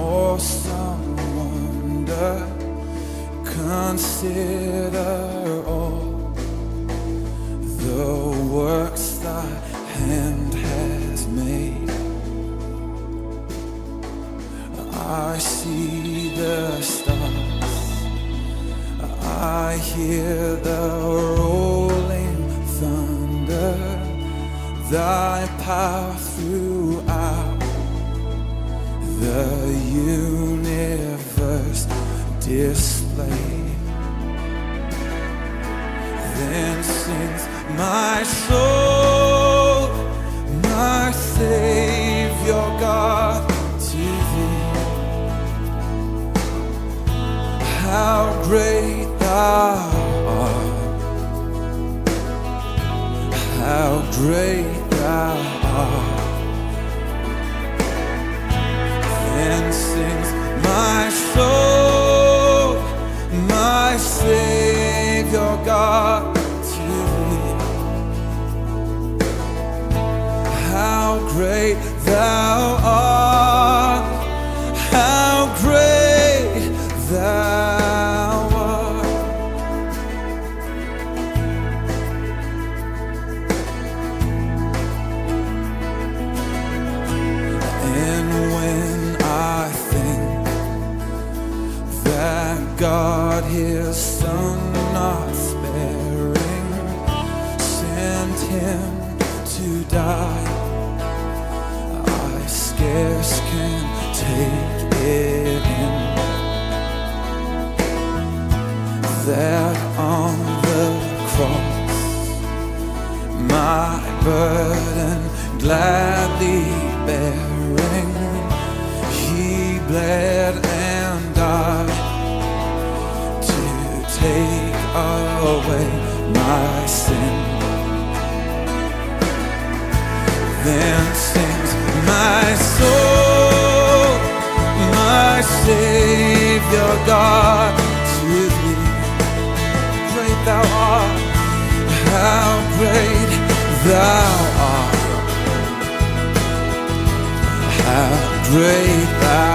awesome wonder. Consider all the works thy hand has made. I see the stars. I hear the rolling thunder. Thy power throughout the universe displayed. Then sings my soul, my Savior God, to thee. How great thou art! How great thou art! And sings my soul, my Savior God to. How great God His Son not sparing sent Him to die, I scarce can take it in. That on the cross my burden gladly my sin. Then sings my soul, my Savior God to thee. Great thou art, how great thou art. How great thou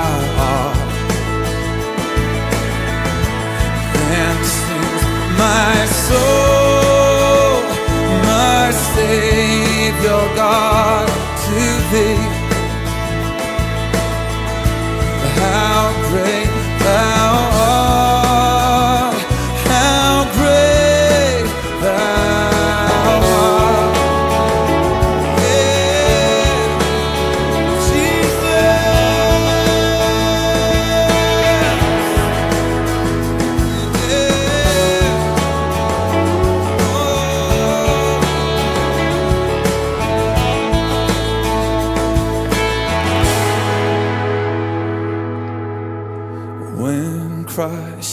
God to thee.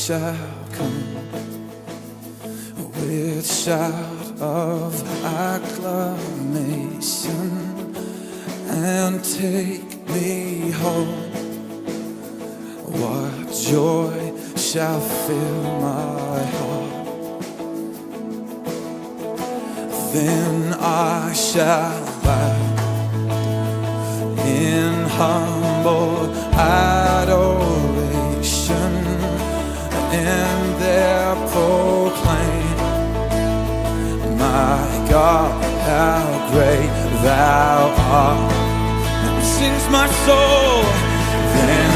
Shall come with shout of acclamation and take me home. What joy shall fill my heart? Then I shall bow in humble adoration and there proclaim, My God, how great thou art. Sings my soul, then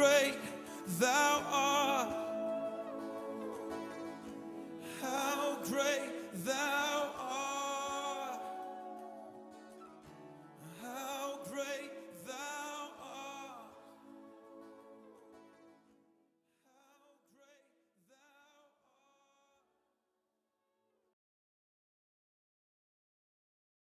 great thou art.